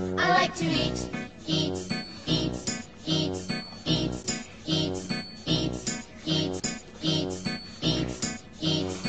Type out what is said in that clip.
I like to eat,